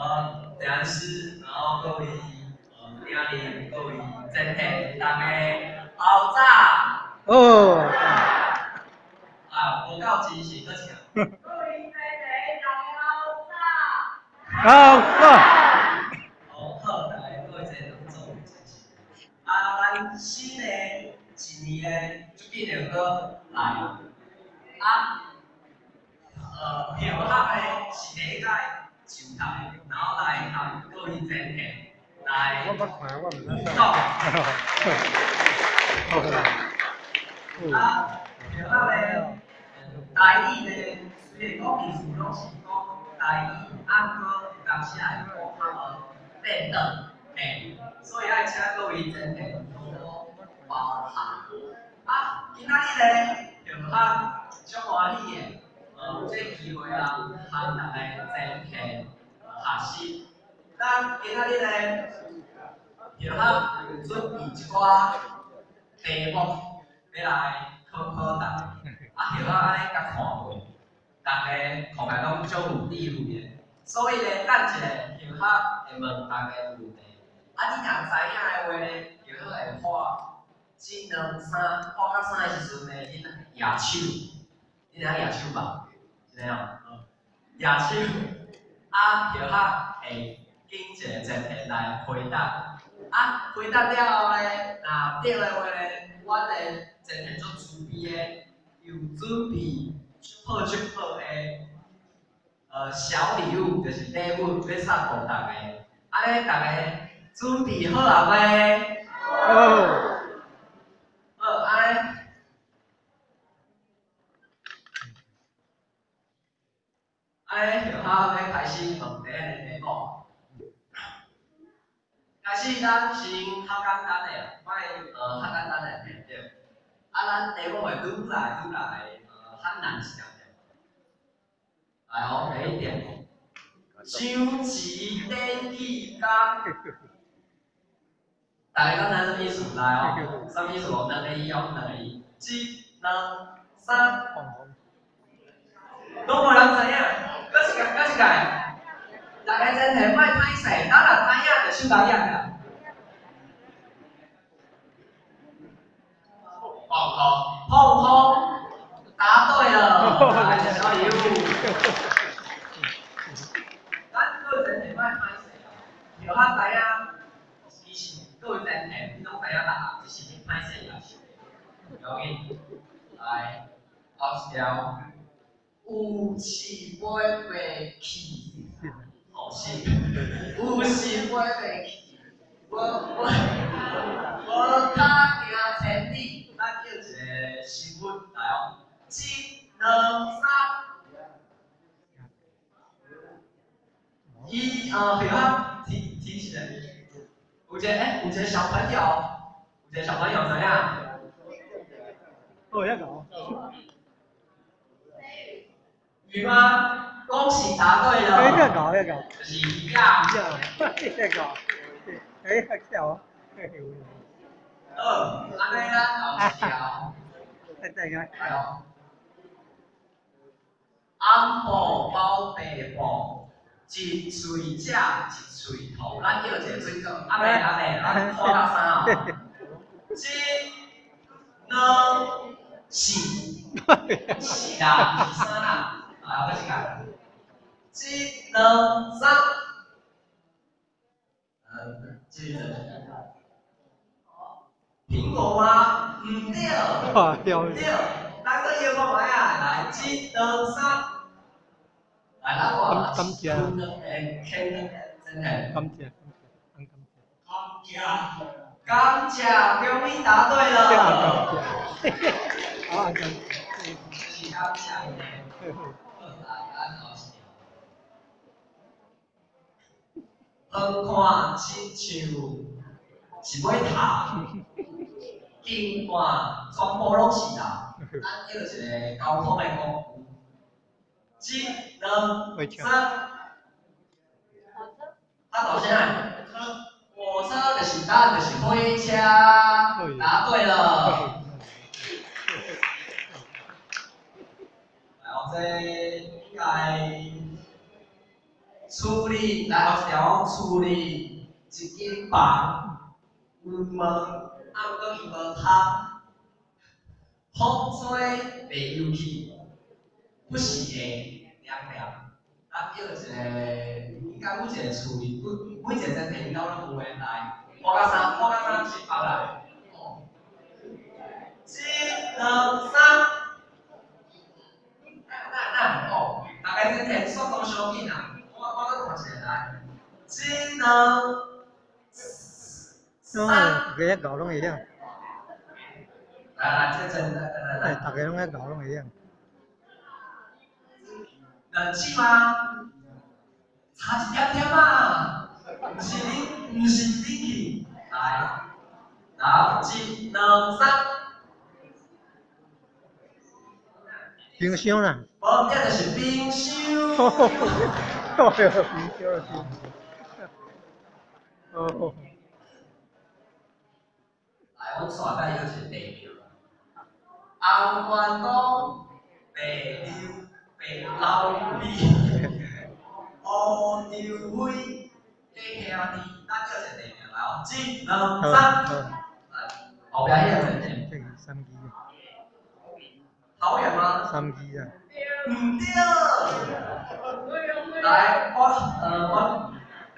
呃，梁师，然后各位呃家里各位真系大家爆炸。哦。啊，我告知是多少？各位真系大家好早。好早。哦，好，大家各位真系做真是。啊，咱新的一年就变了个来啊。呃，票客的是第一届上台，然后来向各位前辈来我不看，我唔知。到。啊，票客的台语的虽然讲艺术拢是讲台语，啊，搁当时来讲呃变动，嘿，所以爱请各位前辈多包涵。啊，今仔日咧票客足欢喜诶。呃，这机会啊，向大家展现学习。咱今仔日咧，就哈准备一寡题目要来考考大家，啊，就哈安尼甲看过，大家看来拢足有智慧的。所以咧，等一下就哈会问大家问题。啊，你若知影的话咧，就好会画这两三画到三的时阵咧，你举手，你知影举手吧？怎样？亚手啊，就哈会经一个前提来回答。啊，回答了后咧，若对的话咧，阮的前提做准备的，有准备好足好的呃小礼物，就是礼物要送互大家。安尼大家准备好啊未？哦。好，安尼。哎，好，要开始问题目。开是咱先较简单的，卖呃较简单的题对。啊，咱题目会愈来愈来呃较难是点？来哦，第一点。上级登记纲。大家敢知什么意思？来哦，什么意思？两个一哦，两个一，一、两、三。都无人知影。搁一个，搁一个，大家真系莫歹势，咱若知影就手来样啦。碰碰碰碰，答对了，来小礼物。咱各位真系莫歹势哦，有他知影，其实各位真系你拢知影答案，只是你歹势也是。有应，来，好条。有气买袂起，好是，有时买袂起，我我我卡行千里，咱叫一个新闻来哦，一、两、三，一呃，对啊，提提起来，有一个哎，有一个小朋友，有一个小朋友怎样？哦，要搞。鱼吗？恭喜答对了。哎，要搞要搞。是鱼呀。鱼呀，要搞。哎。二，安尼啦，后一条。再再看。来包白布，一喙食一喙吐，咱叫一个水果。阿妹阿妹，咱看到啥哦？一、两、四，四啦，是三啦。啊，不是讲，一、两、三，嗯，接着，苹果吗？唔对，对，对，咱个要讲咩啊？来，一、两、三，来，咱话，感谢，真的，真的，感谢，感谢，感谢，恭喜答对了。好，感谢，是感谢。好看亲像是要读，近看全部拢是啦。咱叫一个交通的工具，一、两、三。啊，大声！火车就是咱就是火车，答对了。来，我这应该。处理来后一条处理一间房，有门，啊，毋过伊无窗，风吹袂入去，不是会凉凉。咱叫一个，应该有一个处理，每每一个真地都拢有诶来，我甲三，我甲三是包来。哦，一、二、三。那那哦，大概真地速度相近啊。我我都看一下来，一、二、拢三。会，个一搞拢会样，来来，这真的，来来哎，来，大家拢一搞拢会样，冷气吗？差一点点嘛，不是冷，不是冷气。来，来，一、二、三，冰箱啦，无变就是冰箱。哦哟，冰箱了，来，阮刷甲有一个地名，红关公白溜白老李，乌牛灰黑兄弟，咱叫一个地名来哦，一、好，二、三，来，后壁迄个地名，这个三支，桃园吗？三支啊，唔对，来，我呃我，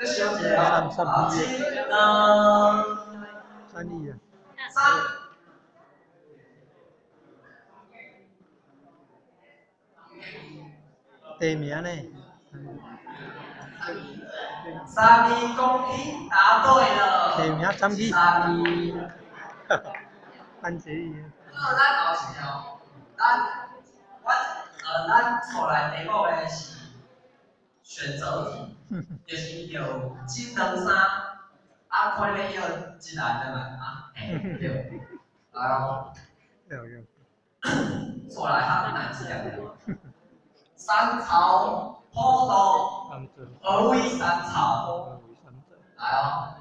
你小姐啊，好，一、二、三支啊，三。地名呢？三米公斤，答对了。地名三米三米。番茄鱼，那咱后是哦，咱我呃咱出来题目的是选择题，就是有智能衫，啊看你要有一栏的嘛啊，对，来哦，有有，出来它不难记的。三朝坡道，三折，而为三朝，来哦，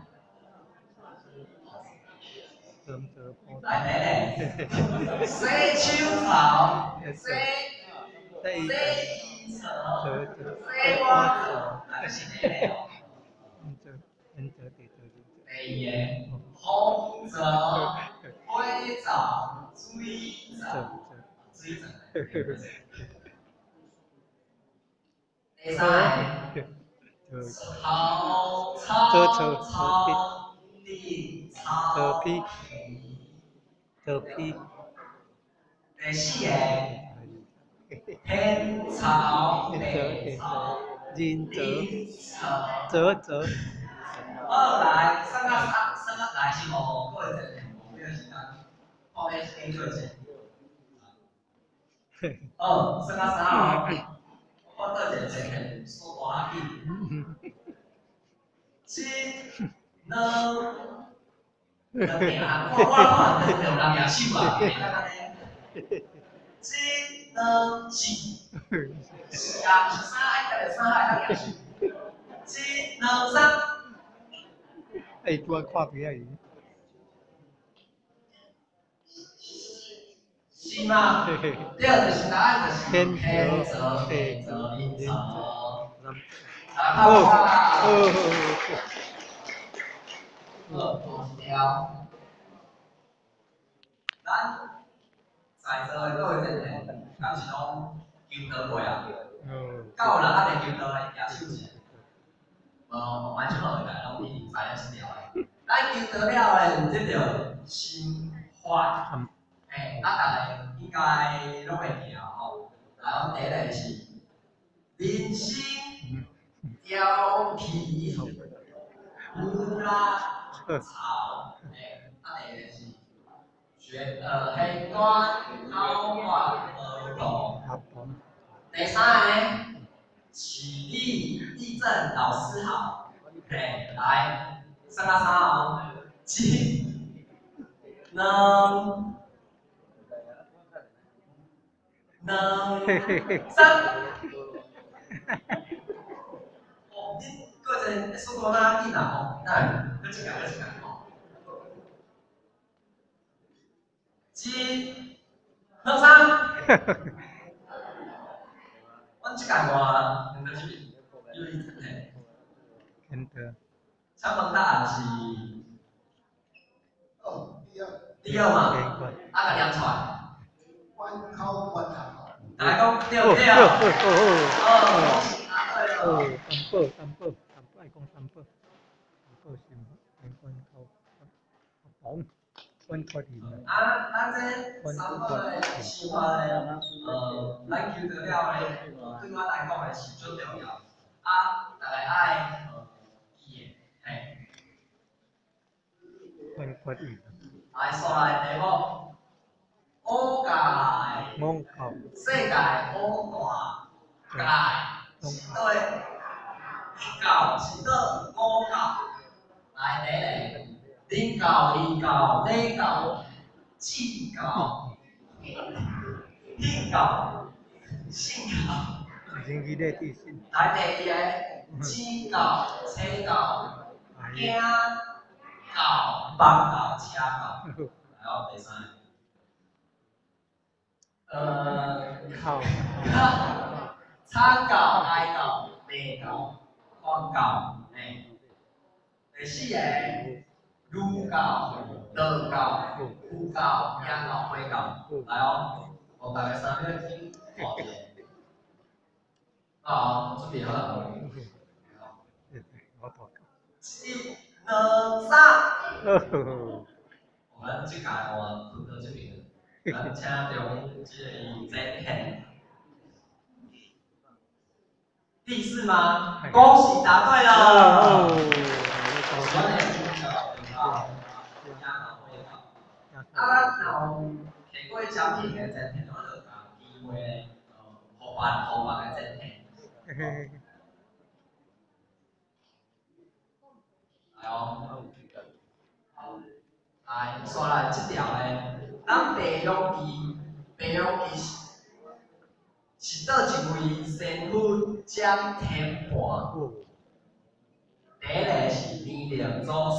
来来来，西秋草，西这一西衣折草。折，西瓜子，那个是哪个哦？嗯折，嗯折地折地折，第二个红枣、灰枣、水折枣、水枣。折，第三草草草地草。皮，折皮，第四个天草一折地一草折，人折林草。折折，二来，三个三三个来是无个人，无个是讲后面是 A 个人。哦，三个三号，我个人真的说多下去。七能能，我我我能有人也手啊，七能七，是啊，是三爱个三爱个也是。七能三。哎，多看别个，是吗？嘿嘿，第二就是答案就是天天泽泽地地泽人林泽。咱啊，哦好啦，哦，二五条。咱在座的各位真的，敢是拢求得过啊？哦，敢有人暗暝求得的举手者？无，完全好个，拢已经知影是了的。咱求得了的，有这个心怀。嗯，诶，咱大家应该拢会记啊吼。然后第一个是人生调皮乌拉草，学呃黑官高挂耳朵。好，第三个呢，起立立正，老师好。嘿，来，三个三哦，七能能，三。哦，你个人速度哪紧啊？哦，那你这个这个哦。一、二、三。阮即间话，就是因为嘿，天德，差不多答案是哦，第二，第二嘛，天官。啊个念出来，关靠关头。大家讲对哦不对？哦哦，哦哦，了。三宝三宝三宝，爱讲三宝，三宝是天官靠黄，啊，咱这三个的生活的，呃，咱求得了的，对我来讲的是最重要。啊，大家爱呃记的，嘿，官靠地。来刷来题目，乌界，蒙靠世界乌大，界是对，教是对乌教，来第一个，恁教、伊教、你教、智教、天教、信教。人机的地心。来第二个，指教、车教、惊教、帮教、车教。来哦，第三个，呃，靠参教、爱教、迷教、狂教，诶。第四个，儒教、道教、佛教、仰教、会教。来哦，我大概三秒钟，好的。啊，准备好了。我头一、二、三。哦，我们这个我负责这边，咱请中这个真很。第四吗？恭喜答对了。啊，咱有摕过奖品的真很，我就讲机会，呃，互办互办的真很。嘿嘿，来哦，来，刷来这条咧，咱白龙旗，白龙旗是是倒一位仙妇将天盘？第一个是年龄祖师，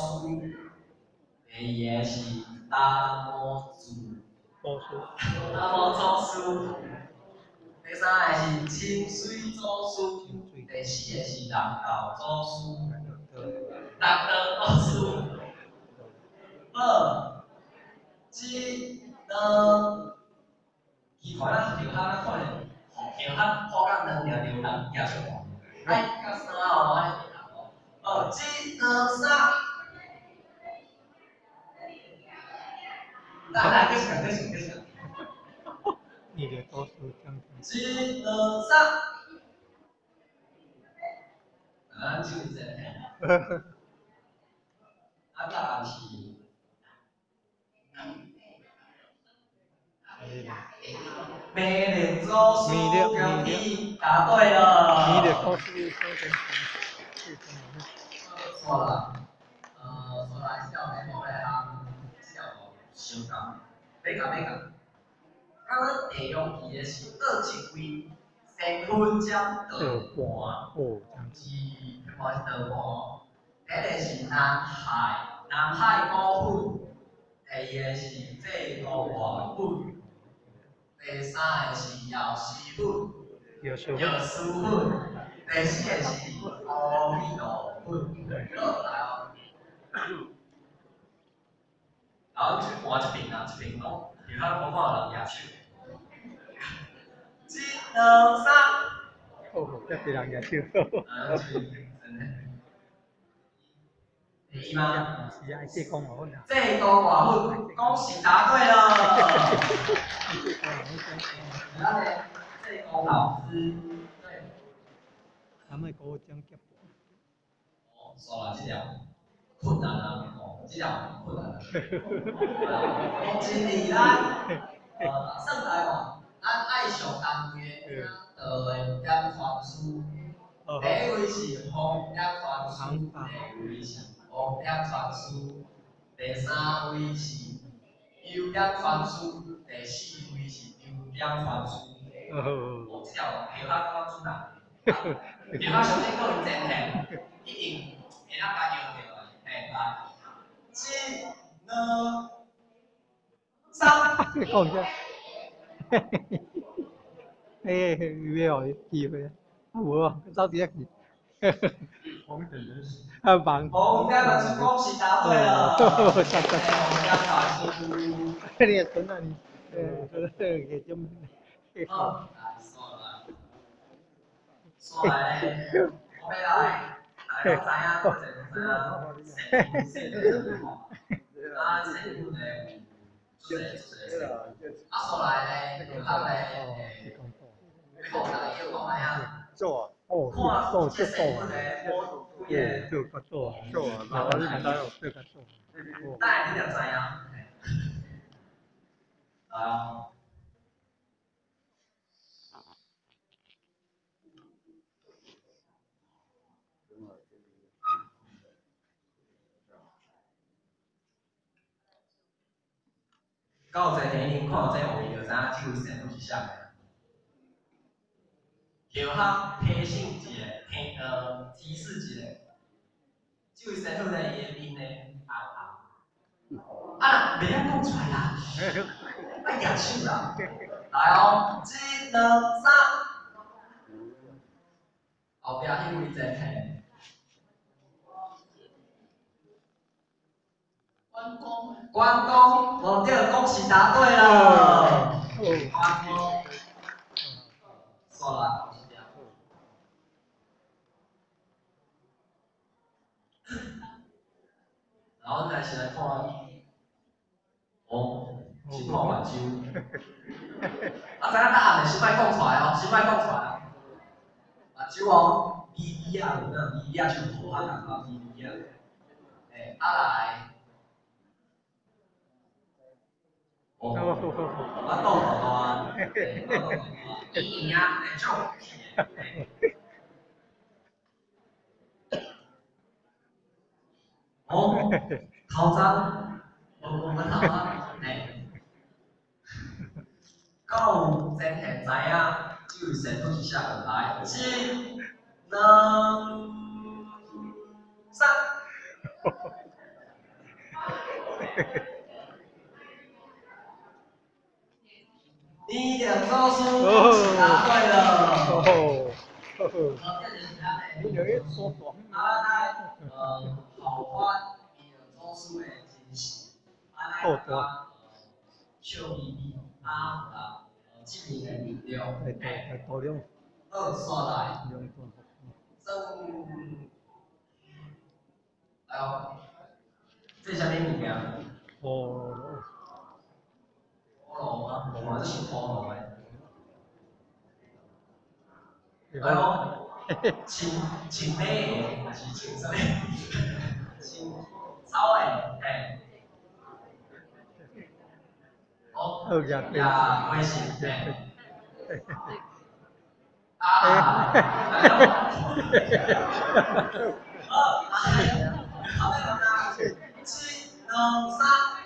第二个是大魔祖，多数，大魔祖师，第三个是清水祖师，第四个是人道祖师，人道祖师。二，即呢，伊可能就他可能，就他可能能量流人也出来。哎，甲三号我咧哦，哦，即呢三，来来，继续讲，继续讲，继续讲。你的多数二、三。啊，就是这样。呵呵，啊，答案是美丽祖师恭喜答对了。你的多数将军，是什么？错了。相共，别讲别讲。刚刚地用伊的是倒一位仙婚将道盘。哦，将是我是德国，第一个是南海，南海股份，第二个是这个外粉，第三个是药师粉，药师粉，第四个是阿弥陀粉，好来哦。然后去换一边啊，一边哦，其他我看人也手。一、二、三。哦，这别人也笑。啊，就是真的。第一吗？是啊，这讲我呐。这个外粉，恭喜答对了。然后呢，这个老师，对，咱们给我讲解。哦，说了这条困难啊，哦，这条困难啊。目前伫咱呃算台湾，咱爱上单位的道的点传书。第一位是红点传书，第二位是红点传书，第三位是优点传书，第四位是优点传书。哦，我 这条配合刚刚出来，配合上面个真嘿，一定会当加油的，三。讲一下。嘿嘿，有没有机会啊？无啊，走第一去。红的人，啊忙，红标的是恭喜答对了，哦红标答出。你也存那里，呃，也就，好，来说了，说来咧，我要来，啊，生日咧，出来出来，啊，说来咧，有客咧，讲来又讲来啊，做哦，做做，日咧，我哦，也，这个做，做然后你看到这个做，哦，当然你就知影，来啊。到在年龄看到这画面，就知影这位生物是啥个。叫他提醒一个，提呃提示一个，这位生物咧伊的面咧红红，啊，袂晓讲出来啦，爱举手啦，来哦，一、二、三，后壁迄位真嘿。关公，关公，我对，恭喜答对了。关公，算了。然后再是来看，哦，是看目睭。啊，知影答案的先莫讲出来哦，先莫讲出来哦。目睭哦，微微啊，有影？微微啊，像涂啊，感觉微微啊。诶，啊来。哦，我倒头啊，伊影来种，哦，头章，我我们头章，诶，到真现知影，这位神都是啥个来？一、两、你两招数答对了。哦，呵呵，好，这就是咱的。你有一说爽，啊，来，呃，好花伊两招数的真实，啊来，呃，笑眯眯，啊啦，呃，这面的二刷来，正，来哦？哦，吗？我这是菠萝的。来哦，青青梅还是青什么？青草的，嘿。哦，二呀，对，呀，微信，嘿。啊，来哦。二，来，好的，好的，七、两、三。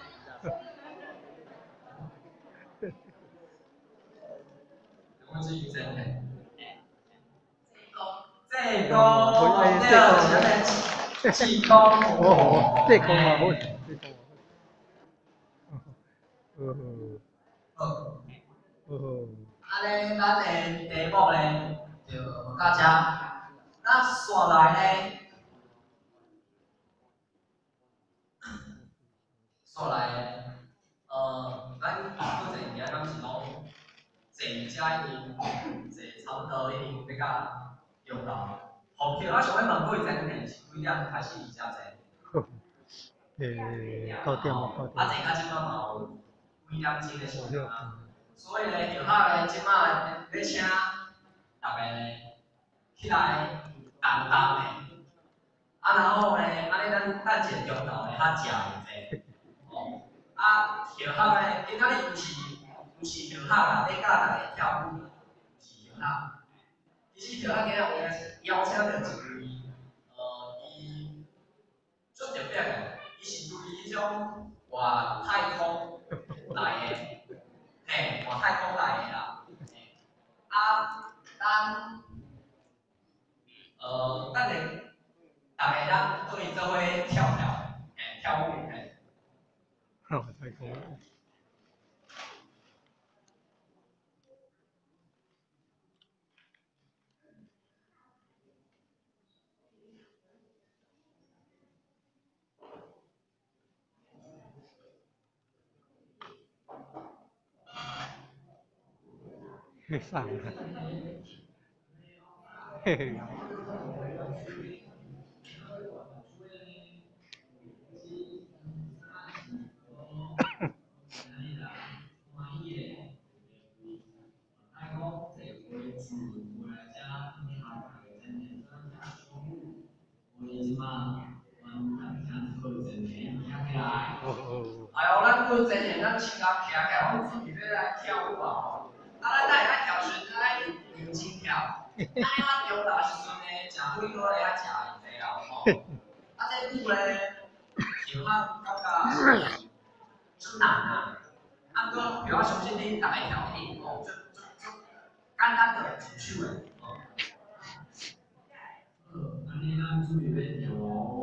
我是医生嘿。这个，对啊，就是气功。哦，这个嘛好，这个嘛好，哦好，哦，安尼，咱的题目咧就到这。那刷来咧，刷来，呃，咱做阵物件，敢是讲坐遮因，坐差不多已经比较用到。后期我想要问几阵呢？是几点开始遮坐？诶，九点嘛，九啊，坐到即摆嘛有几点钟的时九间啊？所以咧，就好咧，即摆要请大家咧起来动动咧，啊，然后咧，安尼咱等一个钟头咧，较食会济。哦，啊，就好咧，今仔日毋是是就好啦，要教大家跳舞，是就好。其实就好今日有邀请到一位，呃，伊足特别的，伊是对迄种外太空来的。嘿，往太空来的啦。嘿啊，咱呃，咱个大家咱对做伙跳跳，嘿，跳舞，嘿。好，太高给上了，嘿嘿。哎呦，咱都真正咱，自己在跳舞！啊，咱哪会爱跳绳，咱爱认真跳。啊，我中昼时阵呢，食几多咧爱食伊这啦吼。啊，这舞咧，跳啊感觉真难啊。啊，哥，比我相信你大概跳起哦，就就就简单的一手的哦。呃，安尼咱注意要跳哦。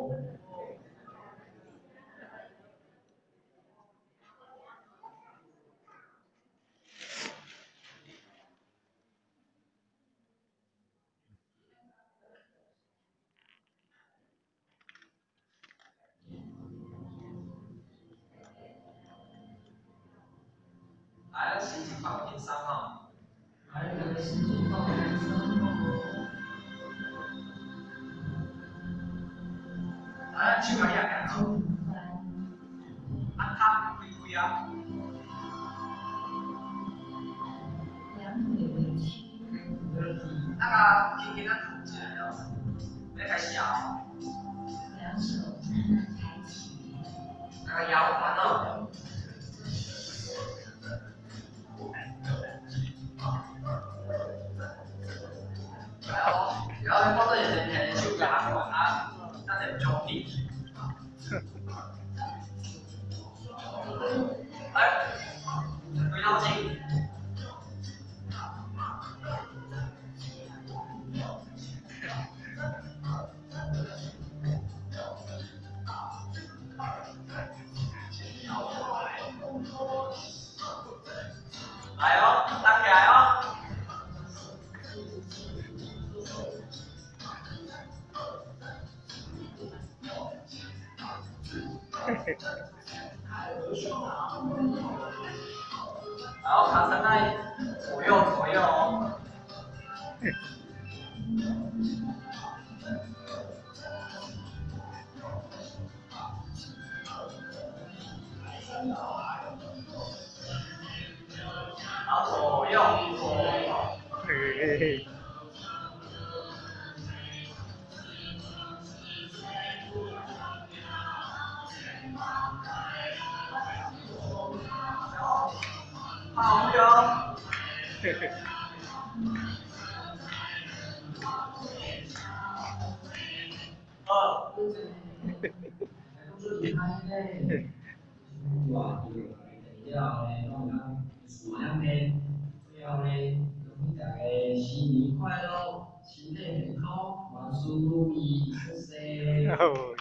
康，万事如意，出世。哦，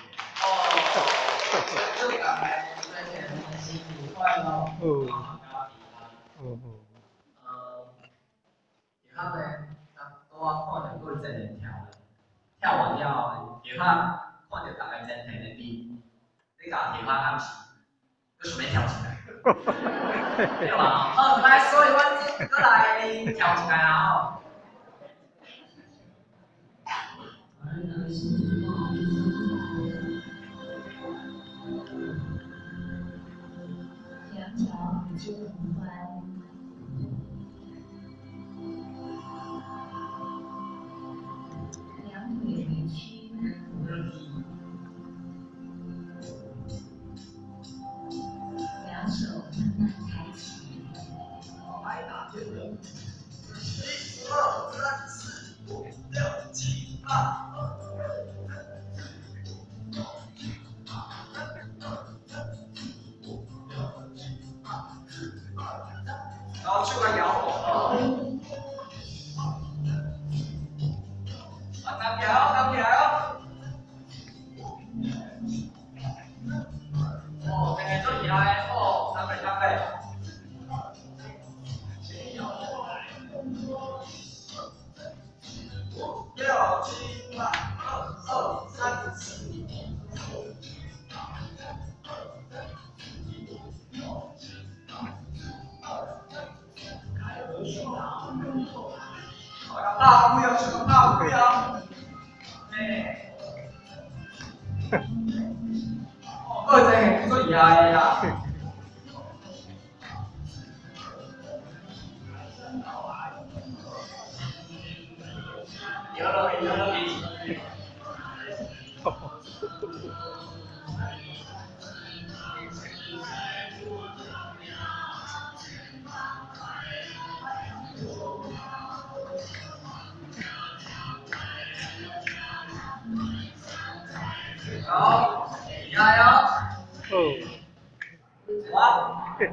就大概在前新年快乐。哦啊哦呃，然后呢，我看到过真人跳的，跳完了后，然后看到大家真体的比，你甲地方暗时，佮想要跳起来，对吧？好，来，所以阮过来跳起来啊！吼。两脚与之同宽，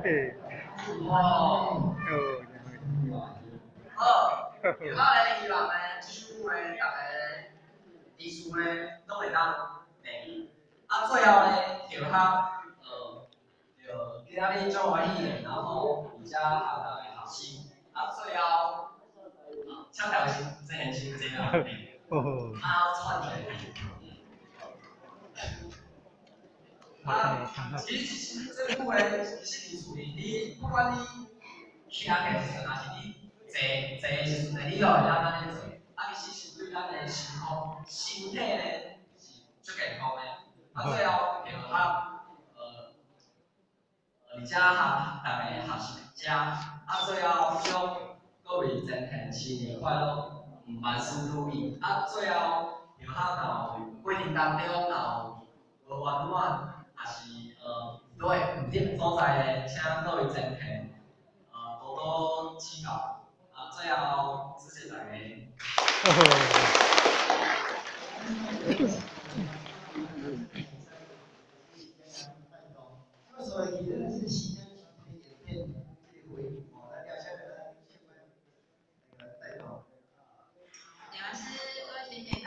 哇，嘿嘿，哇，哦，好，然后咧，希望咧，即首咧，大家字数咧，都会当背。啊，最后咧，就较呃，就今仔日做欢喜的，然后而且学大家学习。啊，最后，请大家先真先真啊，哦，啊，串起来。啊，其实其实这部诶心理处理，你不管你听的时阵，还是你坐坐的时阵呢，你都会当安尼做。啊，其实是对咱的身康、身体咧是足健康的。啊，最后就较呃，而且学大家学习者，啊，最后祝各位真天新年快乐，万事如意。啊，最后就较到过程当中有无温暖。也是呃，对唔啲所在咧，请各位真听，呃，多多指教。啊，最后谢谢大家。